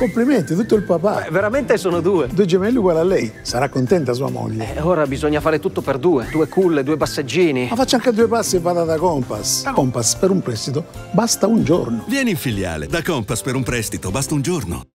Complimenti, tutto il papà. Beh, veramente sono due. Due gemelli uguali a lei. Sarà contenta sua moglie. Eh, ora bisogna fare tutto per due. Due culle, due passeggini. Ma faccia anche due passi e vada da Compass. Da Compass per un prestito basta un giorno. Vieni in filiale. Da Compass per un prestito basta un giorno.